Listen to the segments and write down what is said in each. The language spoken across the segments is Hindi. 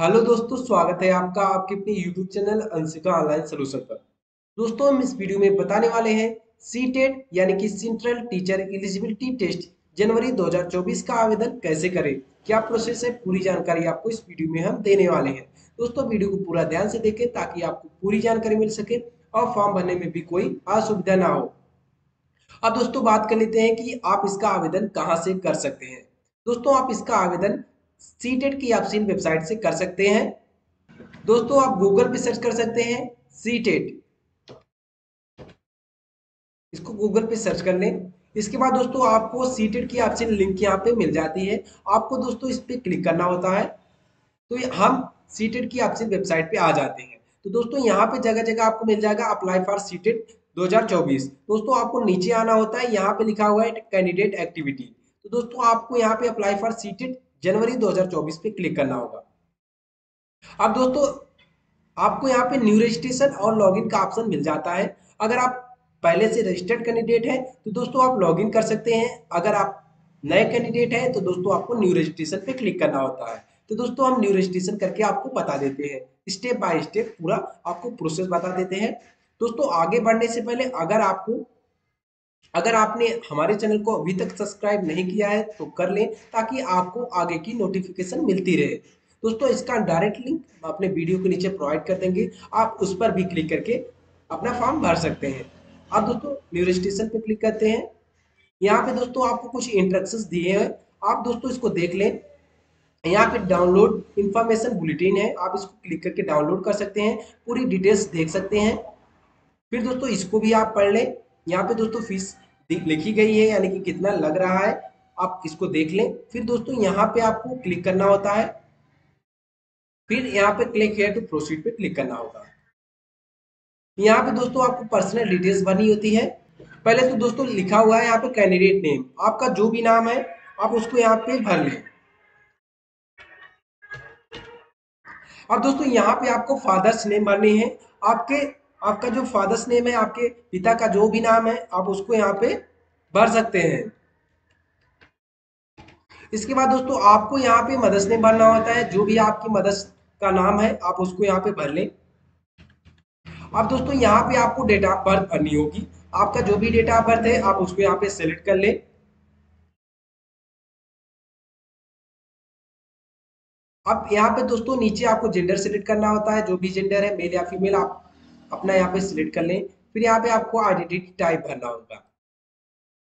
हेलो दोस्तों, स्वागत है आपका आपके अपने YouTube channel Anshika online solution पर। दोस्तों, हम इस वीडियो में बताने वाले हैं सी टेट यानी कि सेंट्रल टीचर एलिजिबिलिटी टेस्ट जनवरी 2024 का आवेदन कैसे करें? क्या प्रोसेस है? पूरी जानकारी आपको इस वीडियो में हम देने वाले हैं। दोस्तों वीडियो को पूरा ध्यान से देखें ताकि आपको पूरी जानकारी मिल सके और फॉर्म भरने में भी कोई असुविधा ना हो। अब दोस्तों, बात कर लेते हैं कि आप इसका आवेदन कहाँ से कर सकते हैं। दोस्तों, आप इसका आवेदन सीटेट की आप सीन वेबसाइट से कर सकते हैं। दोस्तों, आप गूगल पे सर्च कर सकते हैं सीटेट इसको गूगल पे सर्च कर लें इसके बाद दोस्तों, आपको सीटेट की ऑप्शन लिंक यहाँ पे मिल जाती है। आपको दोस्तों, इस पे क्लिक करना होता है। तो हम सीटेट की ऑप्शन वेबसाइट पे आ जाते हैं। तो दोस्तों, यहाँ पे जगह जगह आपको मिल जाएगा अप्लाई फॉर सीटेट 2024 दोस्तों, आपको नीचे आना होता है। यहाँ पे लिखा हुआ है कैंडिडेट एक्टिविटी तो दोस्तों, आपको यहाँ पे अप्लाई फॉर सीटेट जनवरी 2024 पे क्लिक करना होगा। अब दोस्तों, आपको यहाँ पे न्यू रजिस्ट्रेशन और लॉगिन का ऑप्शन मिल जाता है। अगर आप पहले से रजिस्टर्ड कैंडिडेट हैं तो दोस्तों आप लॉगिन कर सकते हैं। अगर आप नए कैंडिडेट हैं तो दोस्तों आपको न्यू रजिस्ट्रेशन पे क्लिक करना होता है। तो दोस्तों, हम न्यू रजिस्ट्रेशन करके आपको बता देते हैं। स्टेप बाय स्टेप पूरा आपको प्रोसेस बता देते हैं। दोस्तों, आगे बढ़ने से पहले अगर आपको अगर आपने हमारे चैनल को अभी तक सब्सक्राइब नहीं किया है तो कर लें ताकि आपको आगे की नोटिफिकेशन मिलती रहे। दोस्तों, इसका डायरेक्ट लिंक अपने वीडियो के नीचे प्रोवाइड कर देंगे। आप उस पर भी क्लिक करके अपना फॉर्म भर सकते हैं। आप दोस्तों न्यू रजिस्ट्रेशन पर क्लिक करते हैं। यहाँ पे दोस्तों, आपको कुछ इंस्ट्रक्शंस दिए हैं। आप दोस्तों, इसको देख लें। यहाँ पे डाउनलोड इंफॉर्मेशन बुलेटिन है। आप इसको क्लिक करके डाउनलोड कर सकते हैं। पूरी डिटेल्स देख सकते हैं। फिर दोस्तों, इसको भी आप पढ़ लें। यहाँ पे दोस्तों फ़ीस लिखी गई है, यानी कि कितना लग रहा है, आप इसको देख लें। फिर दोस्तों यहाँ पे आपको क्लिक करना होता है। फिर यहाँ पे क्लिक है टू प्रोसीड पे क्लिक करना होगा। यहाँ पे दोस्तों आपको पर्सनल डिटेल्स भरनी होती है। पहले तो दोस्तों लिखा हुआ है यहाँ पे कैंडिडेट नेम आपका जो भी नाम है, आप उसको यहाँ पे भर लें। अब दोस्तों यहाँ पे आपको फादर्स नेम भरने हैं। आपके आपका जो फादर्स नेम है, आपके पिता का जो भी नाम है, आप उसको यहाँ पे भर सकते हैं। इसके बाद दोस्तों, आपको यहाँ पे मदर्स नेम भरना होता है। जो भी आपकी मदर्स का नाम है, आप उसको यहाँ पे भर लें। अब दोस्तों, यहाँ पे आपको डेट ऑफ़ बर्थ भरनी होगी। आपका जो भी डेट ऑफ़ बर्थ है, आप उसको यहाँ पे सेलेक्ट कर लें। अब यहाँ पे दोस्तों, नीचे आपको जेंडर सेलेक्ट करना होता है। जो भी जेंडर है, मेल या फीमेल, आप अपना यहाँ पे सिलेक्ट कर लें, फिर यहाँ पे आपको आइडेंटिटी टाइप भरना होगा।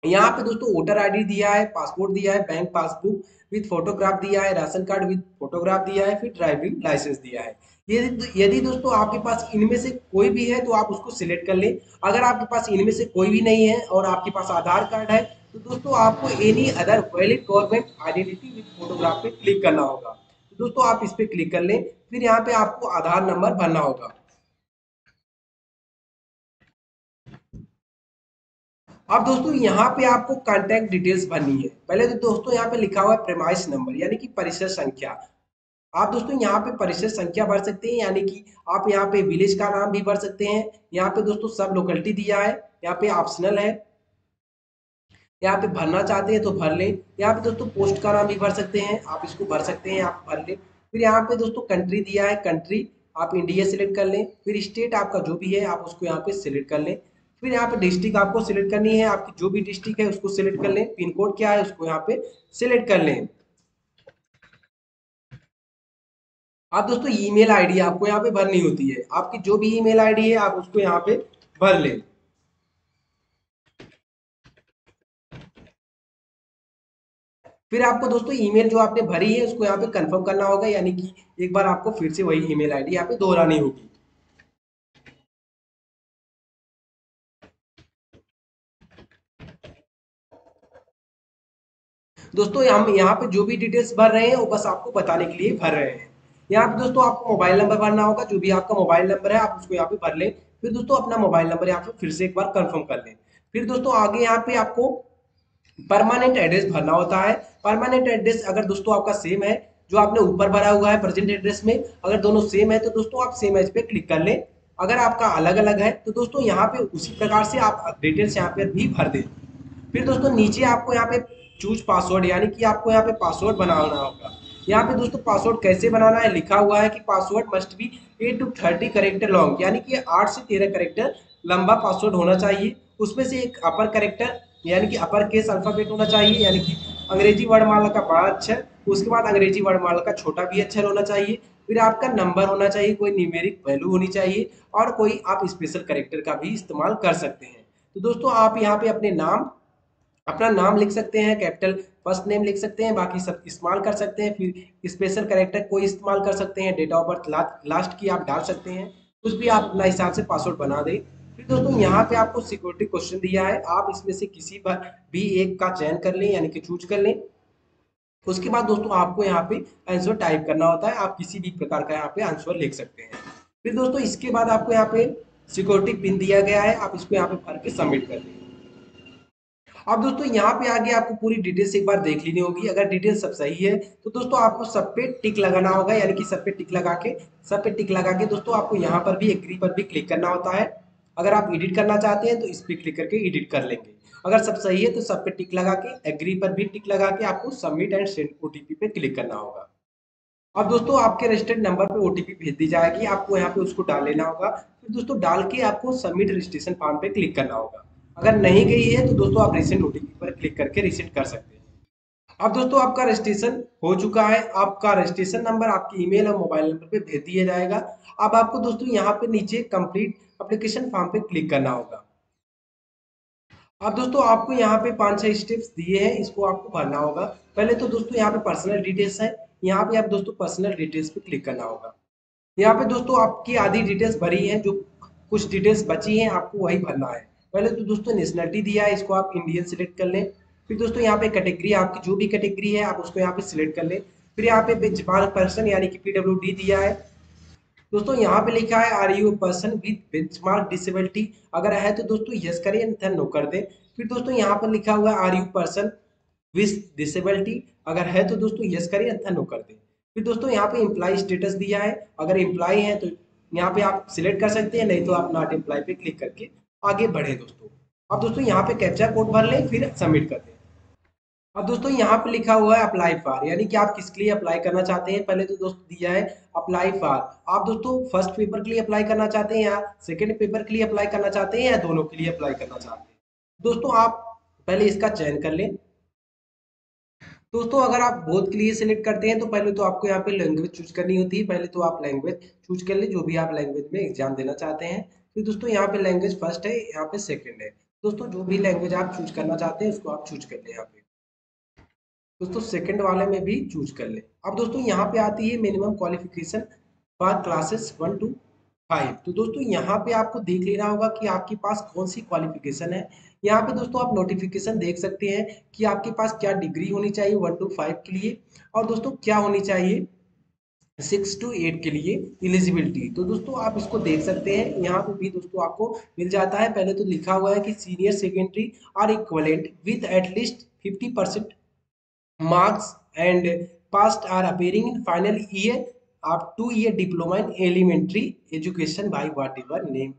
यहाँ पे दोस्तों वोटर आईडी दिया है पासपोर्ट दिया है बैंक पासबुक विद फोटोग्राफ दिया है, राशन कार्ड विद फोटोग्राफ दिया है, फिर ड्राइविंग लाइसेंस दिया है। यदि यदि दोस्तों आपके पास इनमें से कोई भी है तो आप उसको सिलेक्ट कर लें। अगर आपके पास इनमें से कोई भी नहीं है और आपके पास आधार कार्ड है तो दोस्तों आपको any other valid government identity with photograph पे क्लिक करना होगा। दोस्तों आप इस पे क्लिक कर लें, फिर यहाँ पे आपको आधार नंबर भरना होगा। अब दोस्तों यहाँ पे आपको कांटेक्ट डिटेल्स भरनी है पहले तो दोस्तों यहाँ पे लिखा हुआ है प्रेमाइस नंबर यानी कि परिसर संख्या आप दोस्तों यहाँ पे परिसर संख्या भर सकते हैं यानी कि आप यहाँ पे विलेज का नाम भी भर सकते हैं यहाँ पे दोस्तों सब लोकेलिटी दिया है यहाँ पे ऑप्शनल है यहाँ पे भरना चाहते हैं तो भर लें यहाँ पे दोस्तों पोस्ट का नाम भी भर सकते हैं आप इसको भर सकते हैं आप भर लें फिर यहाँ पे दोस्तों कंट्री दिया है कंट्री आप इंडिया सिलेक्ट कर लें फिर स्टेट आपका जो भी है आप उसको यहाँ पे सिलेक्ट कर लें फिर यहाँ पे डिस्ट्रिक्ट आपको सिलेक्ट करनी है, आपकी जो भी डिस्ट्रिक्ट है उसको सिलेक्ट कर लें पिन कोड क्या है उसको यहाँ पे सिलेक्ट कर लें। आप दोस्तों ईमेल आईडी आपको यहाँ पे भरनी होती है, आपकी जो भी ईमेल आईडी है आप उसको यहाँ पे भर लें। फिर आपको दोस्तों ईमेल जो आपने भरी है उसको यहाँ पे कंफर्म करना होगा, यानी कि एक बार आपको फिर से वही ईमेल आईडी यहाँ पे दोहरानी होगी। दोस्तों, हम यहाँ पे जो भी डिटेल्स भर रहे हैं, वो बस आपको बताने के लिए भर रहे हैं। यहाँ पे दोस्तों, आपको मोबाइल नंबर भरना होगा, जो भी आपका मोबाइल नंबर है, आप उसको यहाँ पे भर लें। फिर दोस्तों, अपना मोबाइल नंबर यहाँ पे फिर से एक बार कंफर्म कर लें। फिर दोस्तों, आगे यहाँ पे आपको परमानेंट एड्रेस भरना होता है। परमानेंट एड्रेस अगर दोस्तों आपका सेम है, जो आपने ऊपर भरा हुआ है प्रेजेंट एड्रेस में, अगर दोनों सेम है तो दोस्तों, आप सेम एज पे क्लिक कर लें। अगर आपका अलग अलग है तो दोस्तों, यहाँ पे उसी प्रकार से आप डिटेल्स यहाँ पे भी भर दें। फिर दोस्तों, नीचे आपको यहाँ पे चूज़ पासवर्ड यानी कि आपको यहाँ पे पासवर्ड बनाना होगा। यहाँ पे दोस्तों पासवर्ड कैसे बनाना है? लिखा हुआ है कि password must be eight to thirty character long यानी कि आठ से तेरह करेक्टर लंबा पासवर्ड होना चाहिए। उसमें से एक अपर करेक्टर यानी कि अपर केस अल्फ़ाबेट होना चाहिए, यानी कि अंग्रेज़ी वर्णमाला का बड़ा अक्षर उसके बाद अंग्रेज़ी वर्णमाला का छोटा भी अक्षर होना चाहिए। फिर आपका नंबर होना चाहिए, कोई न्यूमेरिक वैल्यू होनी चाहिए, और कोई आप स्पेशल करेक्टर का भी इस्तेमाल कर सकते हैं। तो दोस्तों आप यहाँ पे अपने नाम अपना नाम लिख सकते हैं, कैपिटल फ़र्स्ट नेम लिख सकते हैं, बाकी सब इस्तेमाल कर सकते हैं, फिर स्पेशल करेक्टर कोई इस्तेमाल कर सकते हैं डेट ऑफ़ बर्थ लास्ट की आप डाल सकते हैं, कुछ भी आप अपना हिसाब से पासवर्ड बना दें। फिर दोस्तों, यहाँ पे आपको सिक्योरिटी क्वेश्चन दिया है, आप इसमें से किसी पर भी एक का चयन कर लें, यानी कि चूज़ कर लें। उसके बाद दोस्तों, आपको यहाँ पे आंसर टाइप करना होता है, आप किसी भी प्रकार का यहाँ पे आंसर लिख सकते हैं। फिर दोस्तों, इसके बाद आपको यहाँ पे सिक्योरिटी पिन दिया गया है, आप इसको यहाँ पे भर के सबमिट कर देंगे अब दोस्तों, यहाँ पे आगे आपको पूरी डिटेल्स एक बार देख लेनी होगी। अगर डिटेल सब सही है तो दोस्तों आपको सब पे टिक लगाना होगा, यानी कि सब पे टिक लगा के, सब पे टिक लगा के दोस्तों आपको यहाँ पर भी एग्री पर भी क्लिक करना होता है। अगर आप एडिट करना चाहते हैं तो इस पर क्लिक करके एडिट कर लेंगे। अगर सब सही है तो सब पे टिक लगा के एग्री पर भी टिक लगा के आपको सबमिट एंड सेंड ओटीपी पे क्लिक करना होगा। अब दोस्तों, आपके रजिस्टर्ड नंबर पे ओटीपी भेज दी जाएगी। आपको यहाँ पे उसको डाल लेना होगा। फिर दोस्तों, डाल के आपको सबमिट रजिस्ट्रेशन फॉर्म पे क्लिक करना होगा। अगर नहीं गई है तो दोस्तों आप रिसेंट ओटीपी पर क्लिक करके रिसेंट कर सकते हैं। अब दोस्तों आपका रजिस्ट्रेशन हो चुका है। आपका रजिस्ट्रेशन नंबर आपकी ईमेल और मोबाइल नंबर पे भेज दिया जाएगा। अब आपको दोस्तों यहाँ पे नीचे कंप्लीट एप्लीकेशन फॉर्म पे क्लिक करना होगा। अब दोस्तों आपको यहाँ पे पाँच छह स्टेप्स दिए हैं, इसको आपको भरना होगा। पहले तो दोस्तों यहाँ पे पर्सनल डिटेल्स है। यहाँ पे आप दोस्तों पर्सनल डिटेल्स पे क्लिक करना होगा। यहाँ पे दोस्तों आपकी आधी डिटेल्स भरी है, जो कुछ डिटेल्स बची हैं, आपको वही भरना है। पहले तो दोस्तों नेशनलिटी दिया है, इसको आप इंडियन सिलेक्ट कर लें। फिर दोस्तों यहाँ पे कैटेगरी आपकी जो भी कैटेगरी है, आप उसको यहाँ पे सिलेक्ट कर लें। फिर यहाँ पे बेंचमार्क पर्सन यानी कि पीडब्ल्यूडी दिया है। दोस्तों यहाँ पे लिखा है are you person with benchmark disability अगर है तो दोस्तों यस करें अन्यथा नो कर दें। फिर दोस्तों यहाँ पर लिखा हुआ है are you person with disability अगर है तो दोस्तों यस करें अन्यथा नो कर दें। फिर दोस्तों यहाँ पे एम्प्लॉय स्टेटस दिया है। अगर एम्प्लॉय है तो यहाँ पे आप सिलेक्ट कर सकते हैं, नहीं तो आप नॉट एम्प्लॉय पे क्लिक करके आगे बढ़े दोस्तों। अब दोस्तों यहाँ पे कैप्चा कोड भर लें, फिर सबमिट कर दें। अब दोस्तों यहाँ पे लिखा हुआ है अप्लाई फॉर यानी कि आप किसके लिए अप्लाई करना चाहते हैं? पहले तो दोस्तों दिया है अप्लाई फॉर आप दोस्तों फ़र्स्ट पेपर के लिए अप्लाई करना चाहते हैं या सेकंड पेपर के लिए अप्लाई करना चाहते हैं या दोनों के लिए अप्लाई करना चाहते हैं? दोस्तों आप पहले इसका चयन कर लें। दोस्तों अगर आप बोध के लिए सिलेक्ट करते हैं तो पहले तो आपको यहाँ पे लैंग्वेज चूज़ करनी होती है। पहले तो आप लैंग्वेज चूज़ कर ले, जो भी आप लैंग्वेज में एग्ज़ाम देना चाहते हैं। फिर दोस्तों यहाँ पे लैंग्वेज फ़र्स्ट है, यहाँ पे सेकंड है। दोस्तों, जो भी लैंग्वेज आप चूज़ करना चाहते हैं, उसको आप चूज़ कर ले यहाँ पे। दोस्तों सेकंड वाले में भी चूज़ कर ले। अब दोस्तों, यहाँ पे आती है minimum qualification for classes one two five तो दोस्तों, यहाँ पे आपको देख लेना होगा कि आपके पास कौन सी क्वालिफिकेशन है। यहाँ पे दोस्तों, आप नोटिफिकेशन देख सकते हैं कि आपके पास क्या डिग्री होनी चाहिए वन टू फाइव के लिए। और दोस्तों, क्या होनी चाहिए? सिक्स टू एट के लिए इलिजिबिलिटी तो दोस्तों, आप इसको देख सकते हैं। यहाँ पे भी दोस्तों आपको मिल जाता है। पहले तो लिखा हुआ है कि senior secondary or equivalent with at least fifty percent marks and passed or appearing in final year of two year diploma in elementary education by whatever name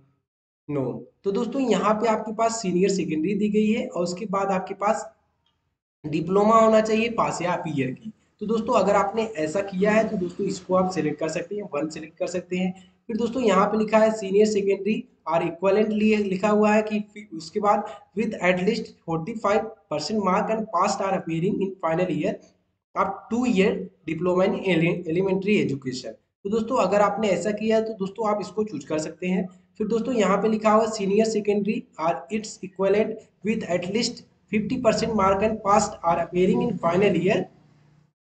known तो दोस्तों, यहाँ पे आपके पास सीनियर सेकेंडरी दी गई है और उसके बाद आपके पास डिप्लोमा होना चाहिए पास या ईयर की। तो दोस्तों, अगर आपने ऐसा किया है तो दोस्तों, इसको आप सिलेक्ट कर सकते हैं वन सिलेक्ट कर सकते हैं। फिर दोस्तों, यहाँ पे लिखा है सीनियर सेकेंडरी और इक्वलेंट लिए लिखा हुआ है कि उसके बाद with at least forty five percent mark and passed or appearing in final year of two year diploma in elementary education तो दोस्तों, अगर आपने ऐसा किया है तो दोस्तों, आप इसको चूज़ कर सकते हैं। फिर दोस्तों, यहाँ पे लिखा हुआ senior secondary or its equivalent with at least fifty percent mark and passed or appearing in final year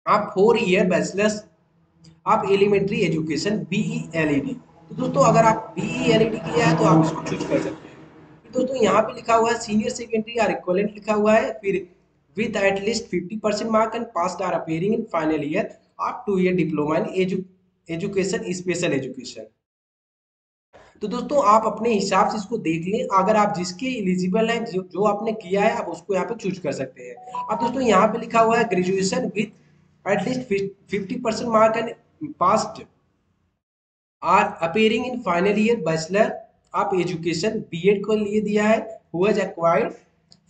of four year bachelors of elementary education B El Ed तो दोस्तों अगर आप बीई एलईडी e किया है तो आप इसको चूज़ कर सकते हैं। दोस्तों यहाँ पे लिखा हुआ है सीनियर सेकेंडरी आर इक्वलेंट लिखा हुआ है फिर with at least fifty percent mark and pass or appearing in final year of two year diploma in education special education तो दोस्तों आप अपने हिसाब से इसको देख लें। अगर आप जिसके एलिजिबल हैं जो, जो आपने किया है आप उसको यहाँ पे चूज़ कर सकते हैं। अब दोस्तों यहाँ पे लिखा हुआ है graduation with at least 50% mark and passed, are appearing in final year bachelor of education B.Ed को लिए दिया है, who has acquired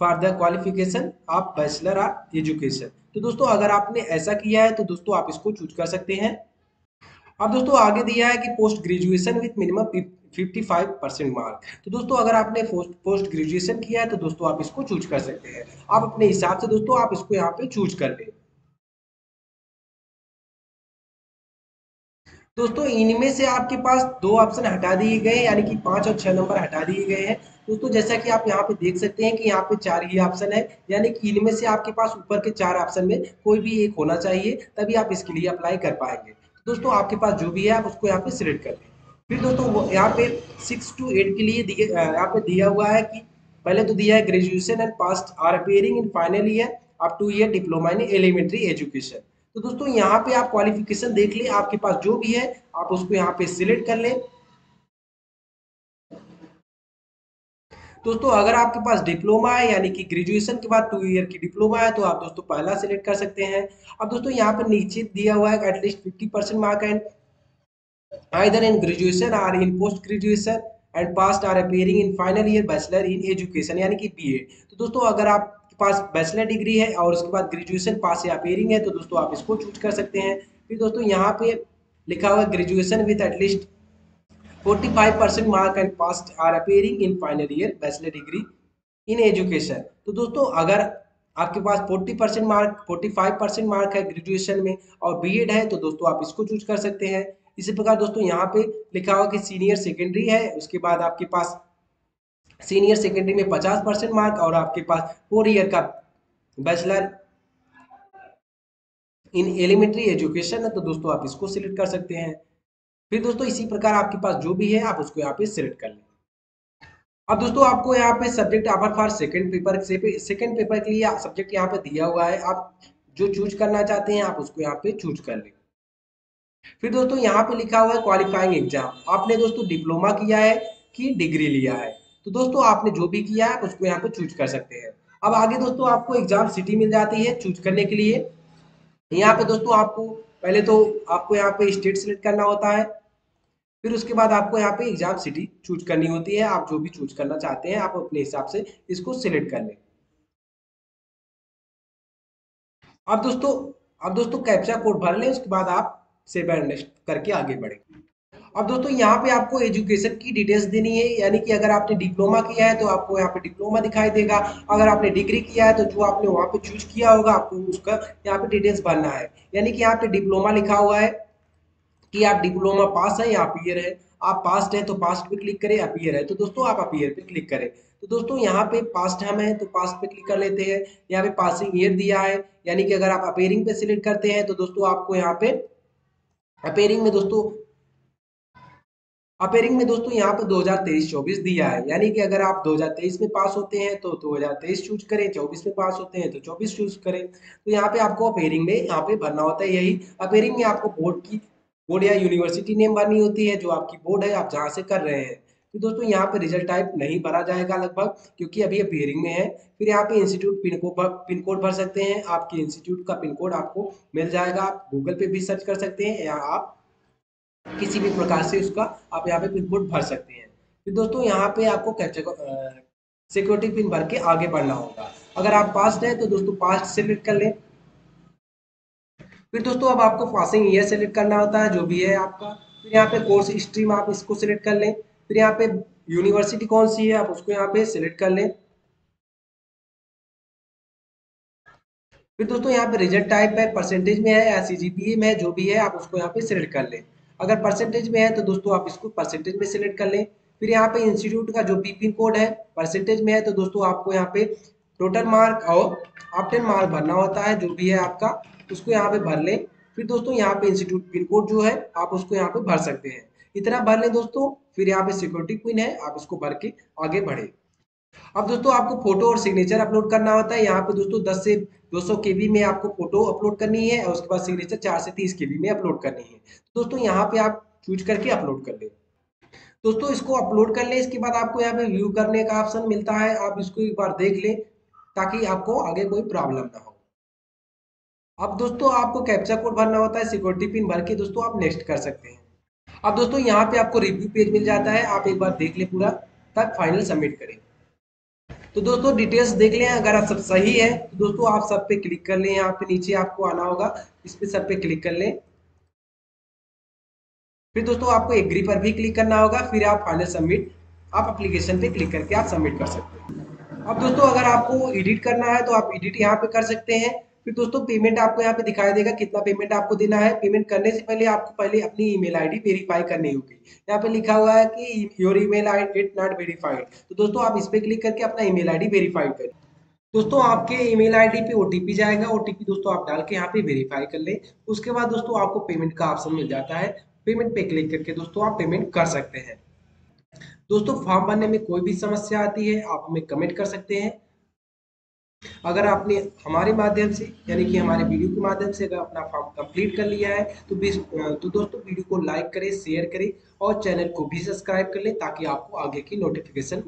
for the qualification of bachelor of education. तो दोस्तों, अगर आपने ऐसा किया है तो दोस्तों, आप इसको चूज़ कर सकते हैं। अब दोस्तों, आगे दिया है कि post graduation with minimum 55 percent mark तो दोस्तों, अगर आपने पोस्ट ग्रेजुएशन किया है तो दोस्तों, आप इसको चूज़ कर सकते हैं। आप अपने हिसाब से, दोस्तों, आप इसको यहाँ पे चूज़ कर लें। दोस्तों, इनमें से आपके पास दो ऑप्शन हटा दिए गए यानी कि पाँच और छह नंबर हटा दिए गए हैं। दोस्तों, जैसा कि आप यहाँ पे देख सकते हैं कि यहाँ पे चार ही ऑप्शन है, यानी कि इनमें से आपके पास ऊपर के चार ऑप्शन में कोई भी एक होना चाहिए, तभी आप इसके लिए अप्लाई कर पाएँगे। दोस्तों, आपके पास जो भी है, आप उसको यहाँ पे सिलेक्ट कर लें फिर दोस्तों यहाँ पे सिक्स टू एट के लिए यहाँ पे दिया हुआ है कि पहले तो दिया है graduation and passed or appearing in final year of two year diploma in elementary education तो दोस्तों, यहाँ पे आप क्वालिफिकेशन देख लें, आपके पास जो भी है, आप उसको यहाँ पे सिलेक्ट कर लें। दोस्तों, अगर आपके पास डिप्लोमा है, यानी कि ग्रेजुएशन के बाद टू ईयर की डिप्लोमा है तो आप दोस्तों पहला सिलेक्ट कर सकते हैं। अब दोस्तों, यहाँ पर नीचे दिया हुआ है at least fifty percent mark and either in graduation or in post graduation and passed or appearing in final year bachelor in education यानी कि बी तो दोस्तों, अगर आप पास बैचलर डिग्री है और उसके बाद ग्रेजुएशन पास या अपेयरिंग है तो दोस्तों आप इसको चूज़ कर सकते हैं। फिर दोस्तों यहाँ पे लिखा हुआ graduation with at least 45 percent mark and pass or appearing in final year bachelor degree in education. तो दोस्तों अगर आपके पास 40 परसेंट मार्क 45 परसेंट मार्क है ग्रेजुएशन में और बीएड है तो दोस्तों आप इसको चूज़ कर सकते हैं। इसी प्रकार दोस्तों यहाँ पे लिखा हुआ कि सीनियर सेकेंडरी है, उसके बाद आपके पास सीनियर सेकेंडरी में पचास परसेंट मार्क और आपके पास फोर ईयर का बैचलर इन एलिमेंट्री एजुकेशन है तो दोस्तों आप इसको सिलेक्ट कर सकते हैं। फिर दोस्तों इसी प्रकार आपके पास जो भी है, आप उसको यहाँ पे सिलेक्ट कर लें। अब दोस्तों आपको यहाँ पे subject offer for second paper second paper के लिए सब्जेक्ट यहाँ पे दिया हुआ है। आप जो चूज़ करना चाहते हैं, आप उसको यहाँ पे चूज़ कर लें। फिर दोस्तों यहाँ पे लिखा हुआ है क्वालिफाइंग एग्ज़ाम आपने दोस्तों डिप्लोमा किया है कि डिग्री लिया है। तो दोस्तों, आपने जो भी किया है उसको यहाँ पे चूज़ कर सकते हैं। अब आगे दोस्तों, आपको एग्ज़ाम सिटी मिल जाती है चूज़ करने के लिए। यहाँ पे दोस्तों, आपको पहले तो आपको यहाँ पे स्टेट सिलेक्ट करना होता है। फिर उसके बाद आपको यहाँ पे एग्ज़ाम सिटी चूज़ करनी होती है। आप जो भी चूज़ करना चाहते हैं, आप अपने हिसाब से इसको सिलेक्ट कर लें। अब दोस्तों अब दोस्तों कैप्चा कोड भर लें, उसके बाद आप सेव एंड करके आगे बढ़े। अब दोस्तों यहाँ पे आपको एजुकेशन की डिटेल्स देनी है, यानी कि अगर आपने डिप्लोमा किया है तो आपको यहाँ पे डिप्लोमा दिखाई देगा। अगर आपने डिग्री किया है तो जो आपने वहाँ पे चूज़ किया होगा, आपको उसका यहाँ पे डिटेल्स भरना है। यानी कि यहाँ पे डिप्लोमा लिखा हुआ है कि आप डिप्लोमा पास है या अपियर है। आप पास्ट है तो पास्ट पे क्लिक करें अपियर है। तो दोस्तों, आप अपियर पे क्लिक करें। तो दोस्तों, यहाँ पे पास्ट हम है तो पास्ट पे क्लिक कर लेते हैं। यहाँ पे पासिंग ईयर दिया है, यानी कि अगर आप अपेयरिंग पे सिलेक्ट करते हैं तो दोस्तों, आपको यहाँ पे अपेयरिंग में दोस्तों अपेयरिंग में दोस्तों यहाँ पे 2023-24 दिया है। यानी कि अगर आप 2023 में पास होते हैं तो 2023 चूज़ करें 24 में पास होते हैं तो 24 चूज़ करें। तो यहाँ पे आपको अपेयरिंग में यहाँ पे भरना होता है यही। अपेयरिंग में आपको बोर्ड की बोर्ड या यूनिवर्सिटी नेम भरनी होती है, जो आपकी बोर्ड है, आप जहाँ से कर रहे हैं। तो दोस्तों यहाँ पे रिज़ल्ट टाइप नहीं भरा जाएगा लगभग, क्योंकि अभी अपेयरिंग में है। फिर यहाँ पे institute pin code pin code भर सकते हैं। आपके इंस्टीट्यूट का पिन कोड आपको मिल जाएगा। आप गूगल पे भी सर्च कर सकते हैं। या आप किसी भी प्रकार से उसका आप यहाँ पे पिन कोड भर सकते हैं। फिर दोस्तों, यहाँ पे आपको सिक्योरिटी पिन भर के आगे बढ़ना होगा। अगर आप पास्ट है तो दोस्तों पास्ट सेलेक्ट कर लें। फिर दोस्तों, अब आपको पासिंग ईयर सेलेक्ट करना होता है, जो भी है आपका। फिर यहाँ पे कोर्स स्ट्रीम आप इसको सिलेक्ट कर लें। फिर यहाँ पे यूनिवर्सिटी कौन सी है, आप उसको यहाँ पे सिलेक्ट कर लें। फिर दोस्तों, यहाँ पे रिज़ल्ट टाइप है परसेंटेज में है या सी में जो भी है, आप उसको यहाँ पे सिलेक्ट कर लें। अगर परसेंटेज में है तो दोस्तों आप इसको परसेंटेज में सिलेक्ट कर लें। फिर यहाँ पे इंस्टीट्यूट का जो बी पिन कोड है परसेंटेज में है तो दोस्तों आपको यहाँ पे टोटल मार्क और ऑप्टेन मार्क भरना होता है, जो भी है आपका, उसको यहाँ पे भर लें। फिर दोस्तों यहाँ पे इंस्टीट्यूट पिन कोड जो है, आप उसको यहाँ पे भर सकते हैं। इतना भर लें दोस्तों, फिर यहाँ पे सिक्योरिटी पिन है, आप इसको भर के आगे बढ़े। अब दोस्तों, आपको फ़ोटो और सिग्नेचर अपलोड करना होता है। यहाँ पे दोस्तों 10 से 200 केबी में आपको फ़ोटो अपलोड करनी है और उसके बाद सिग्नेचर 4 से 30 केबी में अपलोड करनी है। दोस्तों, यहाँ पे आप चूज़ करके अपलोड कर ले। दोस्तों, इसको अपलोड कर ले। इसके बाद आपको यहाँ पे व्यू करने का ऑप्शन मिलता है। आप इसको एक बार देख लें ताकि आपको आगे कोई प्रॉब्लम ना हो। अब दोस्तों, आपको कैप्चा कोड भरना होता है। सिक्योरिटी पिन भर के दोस्तों, आप नेक्स्ट कर सकते हैं। अब दोस्तों, यहाँ पे आपको रिव्यू पेज मिल जाता है। आप एक बार देख ले पूरा, तब फाइनल सबमिट करें। तो दोस्तों डिटेल्स देख लें, अगर आप सब सही है तो दोस्तों, आप सब पे क्लिक कर लें, यहाँ पे नीचे आपको आना होगा, इस पे सब पे क्लिक कर लें। फिर दोस्तों, आपको एग्री पर भी क्लिक करना होगा, फिर आप फाइनल सबमिट आप एप्लीकेशन पे क्लिक करके आप सबमिट कर सकते हैं। अब दोस्तों, अगर आपको एडिट करना है तो आप एडिट यहाँ पे कर सकते हैं। फिर दोस्तों पेमेंट आपको यहाँ पे दिखाई देगा कितना पेमेंट आपको देना है। पेमेंट करने से पहले आपको पहले अपनी ईमेल आईडी वेरीफाई करनी होगी। यहाँ पे लिखा हुआ है कि your email I it not verified तो दोस्तों, आप इस पे क्लिक करके अपना ईमेल आईडी वेरीफाई करें। दोस्तों, आपके ईमेल आईडी पे ओटीपी जाएगा। ओटीपी दोस्तों, आप डाल के यहाँ पे वेरीफाई कर लें। उसके बाद दोस्तों, आपको पेमेंट का ऑप्शन मिल जाता है। पेमेंट पे क्लिक करके दोस्तों, आप पेमेंट कर सकते हैं। दोस्तों फॉर्म भरने में कोई भी समस्या आती है, आप हमें कमेंट कर सकते हैं। अगर आपने हमारे माध्यम से, यानी कि हमारे वीडियो के माध्यम से अगर अपना फॉर्म कंप्लीट कर लिया है तो तो दोस्तों वीडियो को लाइक करें, शेयर करें और चैनल को भी सब्सक्राइब कर लें ताकि आपको आगे की नोटिफिकेशन